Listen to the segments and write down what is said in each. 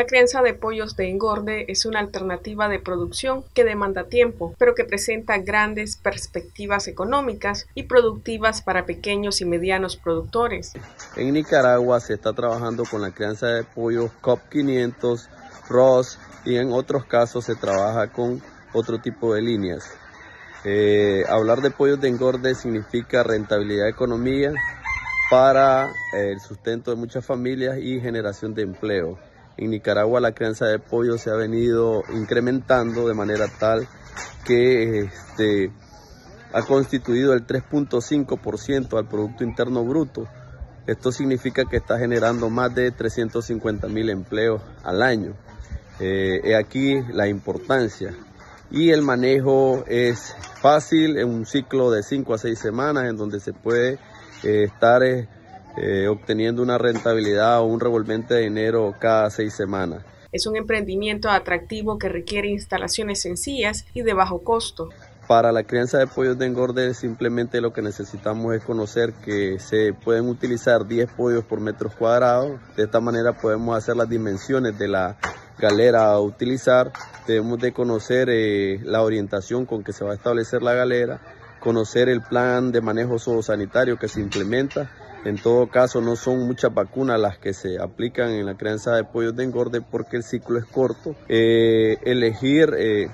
La crianza de pollos de engorde es una alternativa de producción que demanda tiempo, pero que presenta grandes perspectivas económicas y productivas para pequeños y medianos productores. En Nicaragua se está trabajando con la crianza de pollos COP 500, ROS y en otros casos se trabaja con otro tipo de líneas. Eh, hablar de pollos de engorde significa rentabilidad de economía para el sustento de muchas familias y generación de empleo. En Nicaragua la crianza de pollo se ha venido incrementando de manera tal que este, ha constituido el 3.5% al Producto Interno Bruto. Esto significa que está generando más de 350 mil empleos al año. Eh, aquí la importancia. Y el manejo es fácil, en un ciclo de 5 a 6 semanas en donde se puede eh, estar... Eh, eh, obteniendo una rentabilidad o un revolvente de dinero cada seis semanas. Es un emprendimiento atractivo que requiere instalaciones sencillas y de bajo costo. Para la crianza de pollos de engorde simplemente lo que necesitamos es conocer que se pueden utilizar 10 pollos por metro cuadrado. De esta manera podemos hacer las dimensiones de la galera a utilizar. Debemos de conocer eh, la orientación con que se va a establecer la galera, conocer el plan de manejo zoosanitario que se implementa en todo caso, no son muchas vacunas las que se aplican en la crianza de pollos de engorde porque el ciclo es corto. Eh, elegir eh,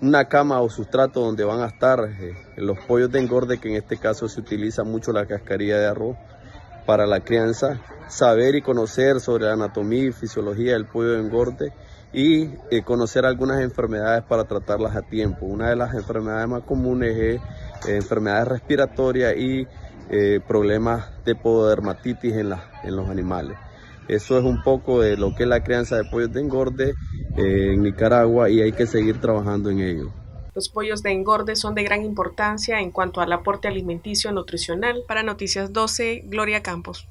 una cama o sustrato donde van a estar eh, los pollos de engorde, que en este caso se utiliza mucho la cascarilla de arroz para la crianza, saber y conocer sobre la anatomía y fisiología del pollo de engorde y conocer algunas enfermedades para tratarlas a tiempo. Una de las enfermedades más comunes es enfermedades respiratorias y eh, problemas de pododermatitis en, en los animales. Eso es un poco de lo que es la crianza de pollos de engorde eh, en Nicaragua y hay que seguir trabajando en ello. Los pollos de engorde son de gran importancia en cuanto al aporte alimenticio nutricional. Para Noticias 12, Gloria Campos.